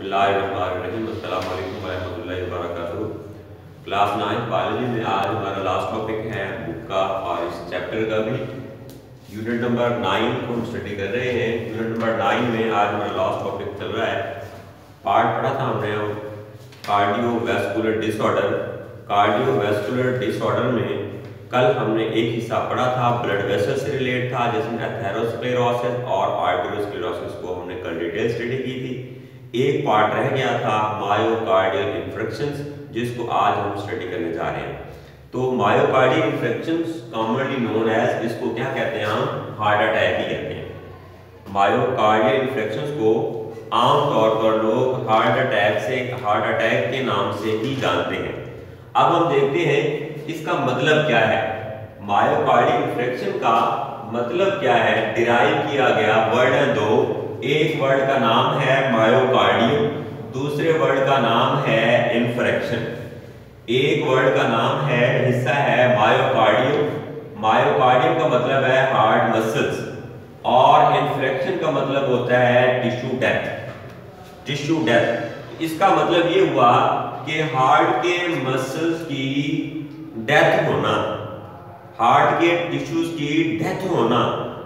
बसमीम अल्लाम class nine, biology में आज हमारा लास्ट टॉपिक है बुक का और इस चैप्टर का भी। यूनिट नंबर नाइन को हम स्टडी कर रहे हैं। यूनिट नंबर नाइन में आज हमारा लास्ट टॉपिक चल रहा है। पार्ट पढ़ा था हमने कार्डियोवैस्कुलर डिसऑर्डर कार्डियोवैस्कुलर डिसऑर्डर में कल हमने एक हिस्सा पढ़ा था ब्लड वेसल से रिलेट था, जिसमें एथेरोस्क्लेरोसिस और आर्टेरोस्क्लेरोसिस को हमने कल डिटेल स्टडी की थी। एक पार्ट रह गया था मायोकार्डियल इन्फेक्शंस जिसको आज हम स्टडी करने जा रहे हैं। तो myocardial infections commonly known as इसको क्या कहते हैं हम? हार्ट अटैक ही कहते हैं। मायोकार्डियल इन्फेक्शंस को आमतौर पर लोग हार्ट अटैक से हार्ट अटैक के नाम से ही जानते हैं। अब हम देखते हैं इसका मतलब क्या है। मायोकार्डियल इन्फेक्शन का मतलब क्या है? डिराइव किया गया वर्ड है दो। एक वर्ड का नाम है मायोकार्डियम दूसरे वर्ड का नाम है इन्फ्रेक्शन एक वर्ड का नाम है, हिस्सा है मायोकार्डियम मायोकार्डियम का मतलब है हार्ट मसल्स और इन्फ्रेक्शन का मतलब होता है टिश्यू डेथ टिश्यू डेथ इसका मतलब ये हुआ कि हार्ट के मसल्स की डेथ होना. हार्ट के टिश्यूज की डेथ होना.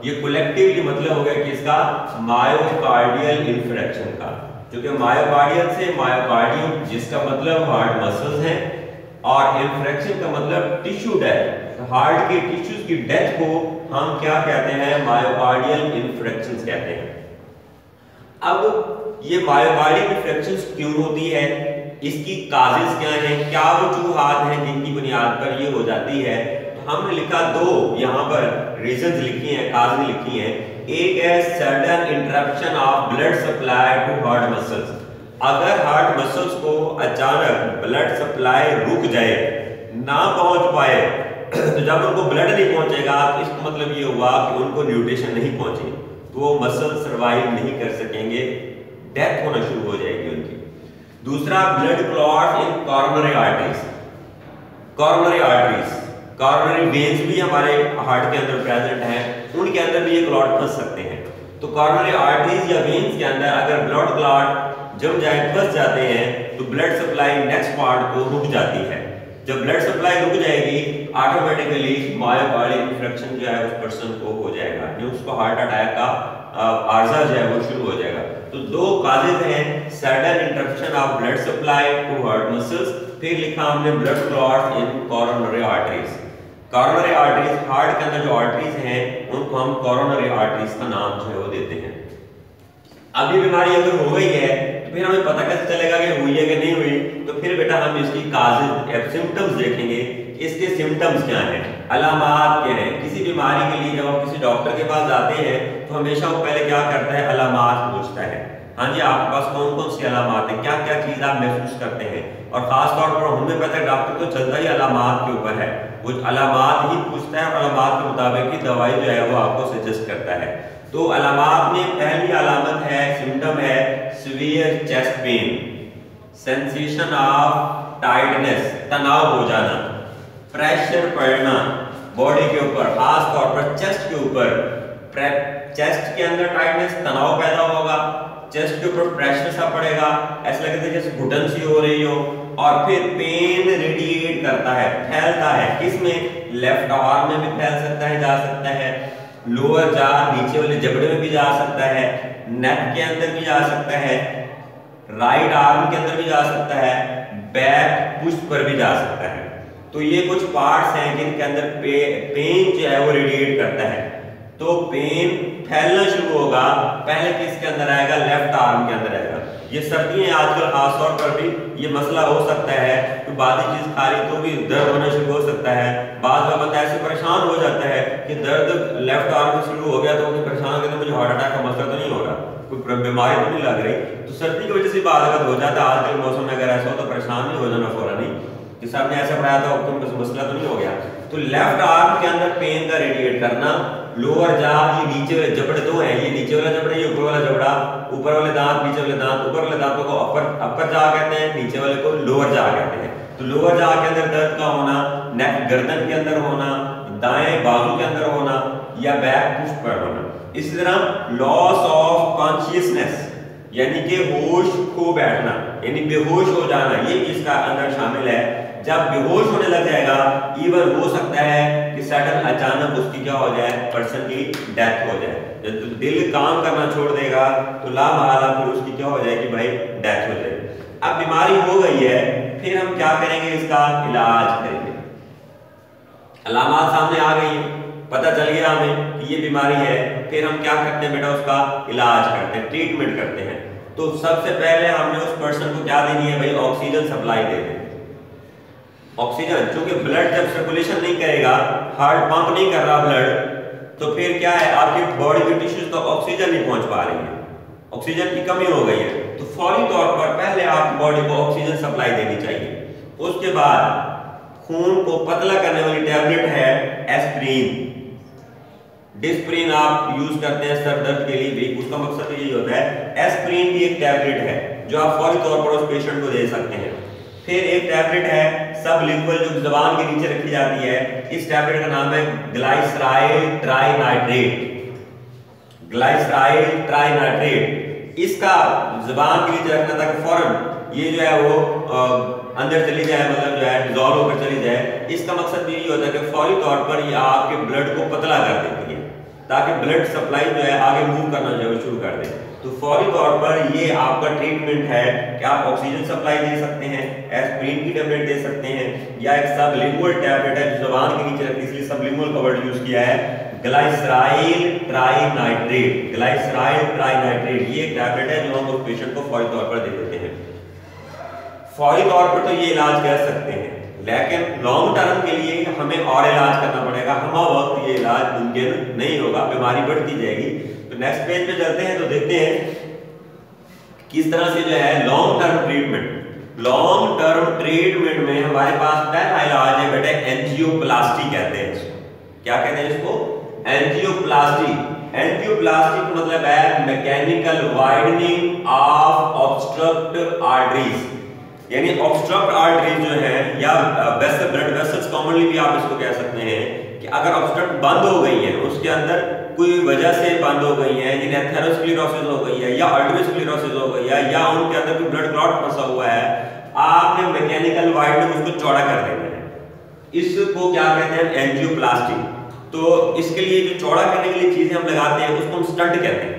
ये कलेक्टिवली मतलब हो गया किसका मायोकार्डियल इन्फ्रेक्शन का। क्योंकि मायोकार्डियल से मायोकार्डियम जिसका मतलब हार्ट मसल्स हैं, और इन्फ्रेक्शन का मतलब टिश्यू डेथ हार्ट के टिश्यूज की डेथ को हम क्या कहते हैं? मायोकार्डियल इन्फ्रेक्शन कहते हैं। अब ये मायोकार्डियल इन्फ्रेक्शन क्यों होती है? इसकी काजेस क्या है? क्या वो वजूहत हैं जिनकी बुनियाद पर ये हो जाती है? हमने लिखा दो, यहाँ पर रीजंस लिखी हैं काज लिखी हैं। एक है sudden interruption of blood supply to heart muscles अगर हार्ट मसल्स को अचानक ब्लड सप्लाई रुक जाए, ना पहुँच पाए तो जब उनको ब्लड नहीं पहुंचेगा तो इसका मतलब ये हुआ कि उनको न्यूट्रिशन नहीं पहुँचे तो वो मसल सर्वाइव नहीं कर सकेंगे डेथ होना शुरू हो जाएगी उनकी। दूसरा blood clot in coronary arteries coronary arteries coronary veins भी हमारे हार्ट के अंदर प्रेजेंट हैं, उनके अंदर भी ये क्लॉट फंस सकते हैं। तो कॉर्नरी आर्टरीज या वेन्स के अंदर अगर ब्लड क्लॉट जम जाए, फंस जाते हैं तो ब्लड सप्लाई नेक्स्ट पार्ट को रुक जाती है। जब ब्लड सप्लाई रुक जाएगी ऑटोमेटिकली मायोकार्डियल इन्फेक्शन जो है, उस पर्सन को हो जाएगा। जो उसको हार्ट अटैक का आर्जा जो है, वो शुरू हो जाएगा। तो दो काजेज हैं sudden interruption of blood supply to heart muscles फिर लिखा हमने blood clot in coronary arteries coronary arteries heart के अंदर जो आर्टरीज हैं, उनको हम कॉरोनरी आर्टरीज का नाम जो है वो देते हैं। अब ये बीमारी अगर हो गई है तो फिर हमें पता कैसे चलेगा कि हुई है कि नहीं हुई तो फिर बेटा हम इसकी काजेज सिम्टम्स देखेंगे इसके सिम्टम्स क्या हैं। अलामात क्या हैं। किसी बीमारी के लिए जब हम किसी डॉक्टर के पास जाते हैं तो हमेशा वो पहले क्या करता है? अलामात पूछता है। हाँ जी, आपके पास कौन कौन सी अलामत है? क्या क्या चीज़ आप महसूस करते हैं? और ख़ास तौर पर होम्योपैथिक डॉक्टर तो चलता ही अलामत के ऊपर है। वो अलामत ही पूछता है और अलामत के मुताबिक ही दवाई जो है वो आपको सजेस्ट करता है। तो अलामत में पहली अलामत है सिम्टम है severe chest pain sensation of tightness तनाव हो जाना प्रेशर पड़ना बॉडी के ऊपर, खास तौर पर चेस्ट के ऊपर चेस्ट के अंदर टाइटनेस तनाव पैदा होगा। चेस्ट के ऊपर प्रेशर सा पड़ेगा। ऐसा लगता है जैसे घुटन सी हो रही हो। और फिर पेन रेडिएट करता है फैलता है। किसमें? लेफ़्ट आर्म में भी फैल सकता है जा सकता है। लोअर जा नीचे वाले जबड़े में भी जा सकता है। नेक के अंदर भी जा सकता है। राइट आर्म के अंदर भी जा सकता है। बैक पुष्ट पर भी जा सकता है। तो ये कुछ पार्ट्स हैं जिनके अंदर पे, पेन जो है वो रेडिएट करता है। तो पेन फैलना शुरू होगा, पहले किसके अंदर आएगा? लेफ़्ट आर्म के अंदर आएगा। ये सर्दी है आजकल, खासतौर पर भी ये मसला हो सकता है। कि बादी चीज़ खा रही तो भी दर्द होना शुरू हो सकता है। बाद में बंदा ऐसे परेशान हो जाता है कि दर्द लेफ़्ट आर्म में शुरू हो गया तो परेशान हो गया तो मुझे हार्ट अटैक का मसला तो नहीं हो रहा। कोई बीमारी तो नहीं लग रही। तो सर्दी की वजह से बाद हो जाता है। आजकल मौसम में अगर ऐसा हो तो परेशान नहीं हो जाना फ़ौरन नहीं कि सर ने ऐसा पढ़ाया था तो मसला तो नहीं हो गया। तो लेफ़्ट आर्म के अंदर पेन का रेडिएट करना लोअर जा ये नीचे वाले जबड़े दो हैं, ये नीचे वाला जबड़ा, ये ऊपर वाला जबड़ा, ऊपर वाले दांत, नीचे वाले दांत, ऊपर वाले दांतों को अपर अपर जा कहते हैं, नीचे वाले को लोअर जा कहते हैं। तो लोअर जा के अंदर दर्द का होना नेक गर्दन के अंदर होना, दाएँ बाजू के अंदर होना, या बैक पुष्ट पर होना। इसी तरह लॉस ऑफ़ कॉन्शियसनेस यानी कि होश खो बैठना, यानी बेहोश हो जाना, ये इसका अंदर शामिल है। जब बेहोश होने लग जाएगा इवन हो सकता है कि सडन अचानक उसकी क्या हो जाए? पर्सन की डेथ हो जाए। जब तो दिल काम करना छोड़ देगा तो ला महाला फिर उसकी क्या हो जाएगी भाई? डेथ हो जाएगी। अब बीमारी हो गई है, फिर हम क्या करेंगे इसका? इलाज करेंगे। अलामत सामने आ गई है। पता चल गया हमें कि ये बीमारी है, फिर हम क्या करते हैं बेटा उसका? इलाज करते हैं ट्रीटमेंट करते हैं। तो सबसे पहले हमने उस पर्सन को क्या देनी है भाई? ऑक्सीजन सप्लाई दे दें ऑक्सीजन क्योंकि ब्लड जब सर्कुलेशन नहीं करेगा हार्ट पंप नहीं कर रहा ब्लड तो फिर क्या है? आपकी बॉडी की टिश्यूज तो ऑक्सीजन नहीं पहुँच पा रही है। ऑक्सीजन की कमी हो गई है। तो फौरी तौर पर पहले आप बॉडी को ऑक्सीजन सप्लाई देनी चाहिए। उसके बाद खून को पतला करने वाली टैबलेट है एस्प्रीन डिस्प्रीन आप यूज़ करते हैं सर दर्द के लिए भी। उसका मकसद यही होता है। एस्प्रीन भी एक टैबलेट है, जो आप फौरी तौर पर उस पेशेंट को दे सकते हैं। फिर एक टैबलेट है सब लिंगुअल जो जबान के नीचे रखी जाती है इस टैबलेट का नाम है ग्लाइसराइल ट्राइनाइट्रेट ग्लाइसराइल ट्राइनाइट्रेट इसका जबान के नीचे रखना था फ़ौरन ये जो है वो आ, अंदर चली जाए मतलब जो है डिजॉल्व होकर चली जाए। इसका मकसद यही होता है कि फौरी तौर पर ये आपके ब्लड को पतला कर देती है ताकि ब्लड सप्लाई जो है आगे मूव करना जो है शुरू कर दे। तो फौरी तौर पर ये आपका ट्रीटमेंट है कि आप ऑक्सीजन सप्लाई दे सकते हैं एस्प्रिन की टेबलेट दे सकते हैं, या एक सबलिंगुअल टेबलेट है जो जबान के नीचे रखती है, इसलिए सबलिंगुअल का वर्ड यूज़ किया है। ग्लाइसराइल ट्राइनाइट्रेट ग्लाइसराइल ट्राइनाइट्रेट ये टैबलेट है जो हम उस पेशेंट को फौरी तौर पर दे देते हैं। फौरी तौर पर तो ये इलाज कर सकते हैं, लेकिन लॉन्ग टर्म के लिए हमें और इलाज करना पड़ेगा। हम वक्त ये इलाज मुमकिन नहीं होगा, बीमारी बढ़ती जाएगी। तो नेक्स्ट पेज पे चलते हैं तो देखते हैं किस तरह से जो है long term treatment long term treatment में हमारे पास पहला इलाज है बेटे एंजियोप्लास्टी कहते हैं क्या कहते हैं इसको? एंजियोप्लास्टी एंजियोप्लास्टी का मतलब है mechanical widening of obstruct arteries यानी ऑब्स्ट्रक्ट आर्टरी जो है, या वेसल ब्लड वेसल्स कॉमनली भी आप इसको कह सकते हैं कि अगर ऑब्स्ट्रक्ट बंद हो गई है, उसके अंदर कोई वजह से बंद हो गई है, जिन्हें एथेरोस्क्लेरोसिस हो गई है या आर्टरीस्क्लेरोसिस हो गई है या उनके अंदर कोई ब्लड क्लॉट फंसा हुआ है, आपने मैकेनिकल वाइड उसको चौड़ा कर देना है। इसको क्या कहते हैं? एंजियोप्लास्टी तो इसके लिए जो चौड़ा करने के लिए चीज़ें हम लगाते हैं, उसको हम स्टंट कहते हैं।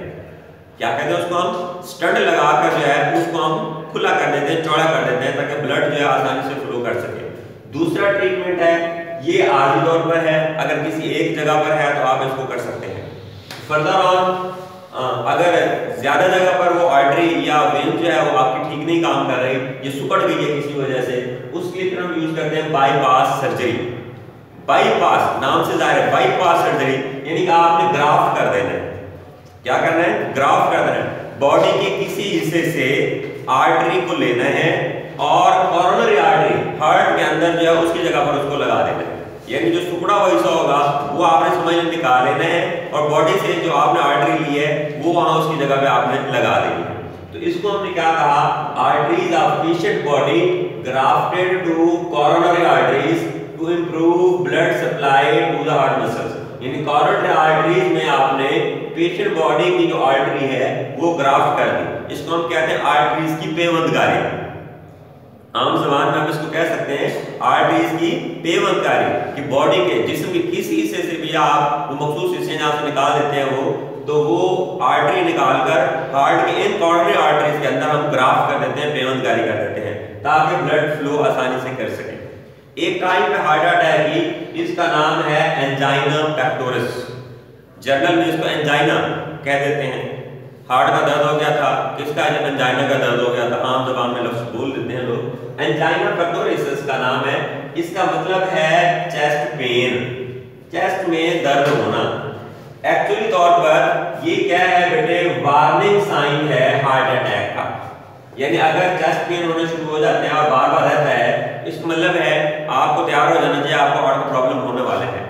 क्या कहते हैं उसको हम? स्टंट लगाकर जो है, उसको हम खुला कर देते हैं, चौड़ा कर देते हैं, ताकि ब्लड जो है आसानी से फ्लो कर सके। दूसरा ट्रीटमेंट है, ये आर्जी तौर पर है, अगर किसी एक जगह पर है तो आप इसको कर सकते हैं। फर्दर ऑन अगर ज़्यादा जगह पर वो आर्टरी या वेन जो है वो आपकी ठीक नहीं काम कर रही, ये सुकट गई है किसी वजह से उसके लिए फिर हम यूज़ करते हैं बाईपास सर्जरी बाईपास नाम से ज़ाहिर है बाईपास सर्जरी यानी कि आपने ग्राफ्ट कर देना है। क्या करना है? ग्राफ्ट कर देना है। बॉडी के किसी हिस्से से आर्टरी को लेना है और कॉर्नरी आर्टरी हार्ट के अंदर जो है उसकी जगह पर उसको लगा देना है। यानी जो टुकड़ा हुआ हिस्सा होगा, वो आपने समझ निकाल लेना है और बॉडी से जो आपने आर्टरी ली है, वो वहाँ उसकी जगह पे आपने लगा देनी है तो इसको हमने क्या कहा? Arteries of patient body grafted to coronary arteries to improve blood supply to the heart muscles यानी कॉर्नरी आर्टरीज में आपने पेशेंट बॉडी की जो आर्टरी है, वो ग्राफ्ट कर दी। इसको हम कहते हैं आर्टरीज की पेवंदकारी आम जबान में हम इसको कह सकते हैं आर्टरीज की पेवंदकारी कि बॉडी के जिसम के किस हिस्से से भी आप वो मखसूस हिस्से जहाँ से निकाल देते हैं वो तो वो आर्टरी निकालकर हार्ट के इन कॉर्नरी आर्टरीज के अंदर हम ग्राफ कर देते हैं पेवंदकारी कर देते हैं, ताकि ब्लड फ्लो आसानी से कर सके। एक टाइप है हार्ट अटैक की, इसका नाम है एंजाइना पेक्टोरस जर्नल में इसको एंजाइना कह देते हैं। हार्ट का दर्द हो गया था किसका एंजाइना का दर्द हो गया था। आम जबान में लफ्ज बोल देते हैं लोग। एंजाइना पेक्टोरस इसका नाम है। इसका मतलब है चेस्ट पेन चेस्ट में दर्द होना। एक्चुअली तौर पर ये क्या है बेटे? वार्निंग साइन है हार्ट अटैक का। यानी अगर चेस्ट पेन होने शुरू हो जाते हैं और बार बार रहता है, इसका मतलब है आपको तैयार हो जाना चाहिए, आपको हार्ट का प्रॉब्लम होने वाले हैं।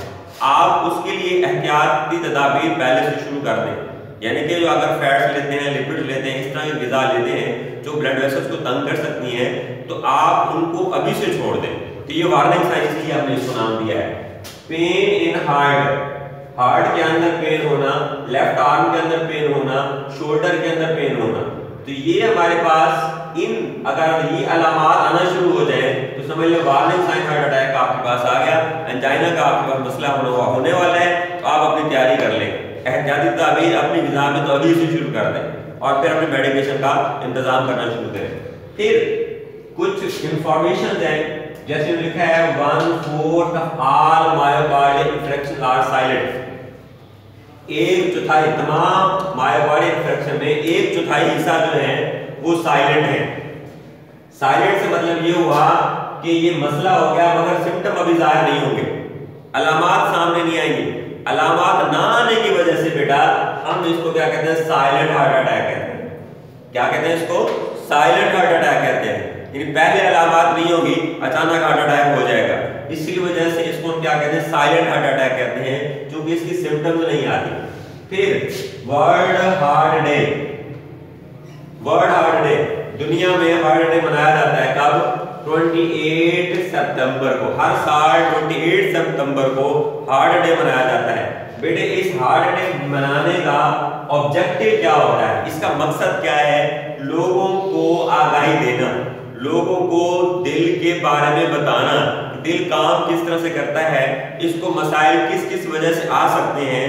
आप उसके लिए एहतियाती तदाबीर पहले से शुरू कर दें। यानी कि जो अगर फैट्स लेते हैं लिपिड लेते हैं, इस तरह की गज़ा लेते हैं, जो ब्लड वेसल्स को तंग कर सकती हैं तो आप उनको अभी से छोड़ दें। तो ये वार्निंग साइन इसलिए हमने इसको नाम दिया है। पेन इन हार्ट हार्ट के अंदर पेन होना लेफ़्ट आर्म के अंदर पेन होना शोल्डर के अंदर पेन होना। तो ये हमारे पास इन, अगर ये अलामत आना शुरू हो जाए तो समझ लो वार्निंग साइन हार्ट अटैक आपके पास आ गया। एंजाइना का आपके पास मसला होने वाला है तो आप अपनी तैयारी कर लें। एहतियाती तबीर अपनी गजा में तो अभी से शुरू कर दें और फिर अपने मेडिकेशन का इंतज़ाम करना शुरू करें। फिर कुछ इंफॉर्मेशन हैं, जैसे लिखा है one fourth all myocardial infarction are silent एक चौथाई, तमाम मायोकार्डियल इंफ्रेक्शन में एक चौथाई हिस्सा जो है, वो साइलेंट है। साइलेंट से मतलब ये हुआ कि ये मसला हो गया, मगर सिम्टम अभी ज़ाहिर नहीं होंगे। अलामत सामने नहीं आएँगे। अलामत ना आने की वजह से बेटा, हम इसको क्या कहते हैं साइलेंट हार्ट अटैक कहते हैं। क्या कहते हैं इसको? साइलेंट हार्ट अटैक कहते हैं। यानी पहले अलामत नहीं होगी, अचानक हार्ट अटैक हो जाएगा। इसकी वजह से इसको हम क्या कहते हैं साइलेंट हार्ट अटैक कहते हैं क्योंकि इसकी सिम्टम्स नहीं आती। फिर world heart day world heart day दुनिया में हार्ट डे मनाया जाता है कब? 28 सितंबर को। हर साल 28 सितंबर को हार्ट डे मनाया जाता है। बेटे, इस हार्ड डे मनाने का ऑब्जेक्टिव क्या होता है? इसका मकसद क्या है? लोगों को आगाही देना, लोगों को दिल के बारे में बताना। दिल काम किस तरह से करता है? इसको मसाइल किस किस वजह से आ सकते हैं?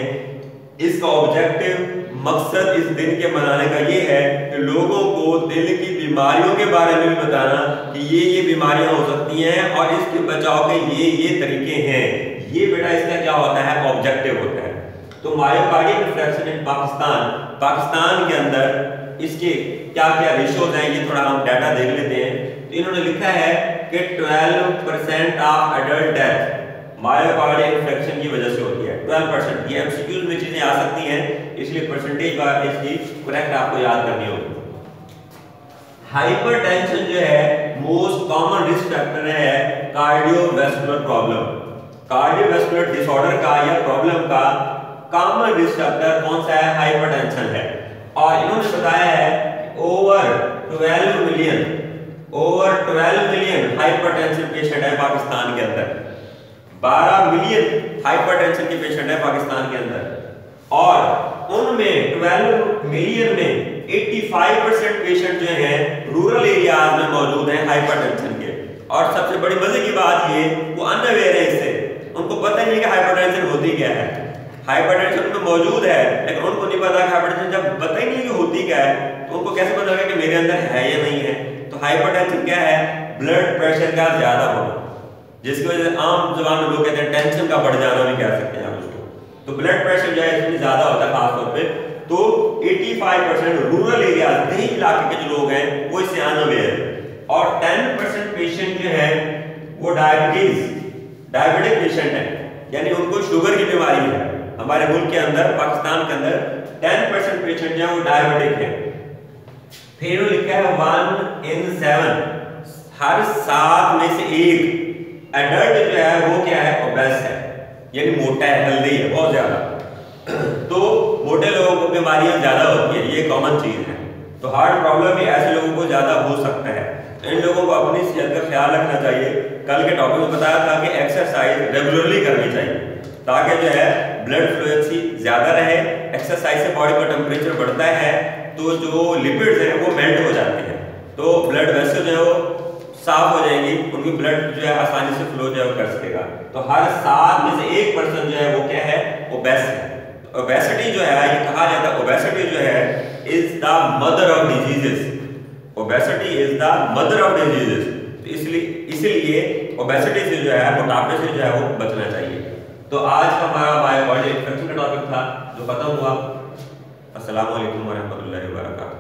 इसका ऑब्जेक्टिव मकसद इस दिन के मनाने का ये है कि लोगों को दिल की बीमारियों के बारे में भी बताना कि ये ये बीमारियाँ हो सकती हैं और इसके बचाव के ये ये तरीके हैं। ये बेटा इसका क्या होता है? ऑब्जेक्टिव होता है। तो myocardial reflection in Pakistan Pakistan के अंदर इसके क्या क्या रेशियोज हैं, ये थोड़ा हम डाटा देख लेते हैं। तो इन्होंने लिखा है कि 12 percent of adult death myocardial infection की वजह से होती है। 12 परसेंट ये एमसीक्यूज में चीज़ें आ सकती हैं, इसलिए परसेंटेज बार इसकी करेक्ट आपको याद करनी होगी। हाइपरटेंशन जो है मोस्ट कॉमन रिस्क फैक्टर है कार्डियोवैस्कुलर प्रॉब्लम कार्डियोवैस्कुलर डिसऑर्डर का या प्रॉब्लम का कॉमन रिस्क फैक्टर कौन सा है? हाइपरटेंशन है। और इन्होंने बताया है over 12 million over 12 million hypertension patient है पाकिस्तान के अंदर। 12 मिलियन हाइपरटेंशन के पेशेंट है पाकिस्तान के अंदर। और उनमें 12 मिलियन में 85 परसेंट पेशेंट जो है रूरल एरियाज़ में मौजूद है हाइपरटेंशन के। और सबसे बड़ी मज़े की बात ये हाइपरटेंशन होती क्या है? हाइपरटेंशन में मौजूद है, लेकिन उनको नहीं पता हाइपरटेंशन जब पता ही नहीं कि होती क्या है तो उनको कैसे पता लगा कि मेरे अंदर है या नहीं है? तो हाइपरटेंशन क्या है? ब्लड प्रेशर का ज़्यादा होना जिसकी वजह से आम जबान में लोग कहते हैं टेंशन का बढ़ जाना भी कह सकते हैं उसको। तो ब्लड प्रेशर जो है, इसमें ज़्यादा होता है खासतौर पर तो 85 परसेंट रूरल एरिया देही इलाके के जो लोग हैं, वो इससे अनअवेयर है। और 10 परसेंट पेशेंट जो है, वो डायबिटीज़ डायबिटिक पेशेंट है। यानी उनको शुगर की बीमारी है। हमारे मुल्क के अंदर, पाकिस्तान के अंदर 10 परसेंट पेशेंट जो है, वो डायबिटिक है। फिर लिखा है वन इन सेवन हर सात में से एक एडल्ट जो है, वो क्या है? ओबेस है। यानी मोटा है हेल्दी है, बहुत ज़्यादा। तो मोटे लोगों को बीमारियाँ ज़्यादा होती है, ये कॉमन चीज़ है। तो हार्ट प्रॉब्लम भी ऐसे लोगों को ज़्यादा हो सकता है। इन लोगों को अपनी सेहत का ख्याल रखना चाहिए। कल के टॉपिक में बताया था कि एक्सरसाइज रेगुलरली करनी चाहिए, ताकि जो है ब्लड फ्लुएंसी ज़्यादा रहे एक्सरसाइज से बॉडी का टेम्परेचर बढ़ता है तो जो लिपिड्स हैं वो मेल्ट हो जाते हैं। तो ब्लड वेसल जो है वो साफ़ हो जाएँगी, उनकी ब्लड जो है आसानी से फ्लो जो है कर सकेगा। तो हर सात में से एक परसेंट जो है वो क्या है? ओबेस है। ओबेसिटी जो है, ये कहा जाता है ओबेसिटी जो है is the mother of diseases obesity is the mother of diseases तो इसलिए इसलिए ओबेसिटी से जो है, मोटापे से जो है, वो बचना चाहिए। तो आज का हमारा बायोलॉजी इन्फेक्शन का टॉपिक था, जो खत्म हुआ। अस्सलाम वालेकुम वर्का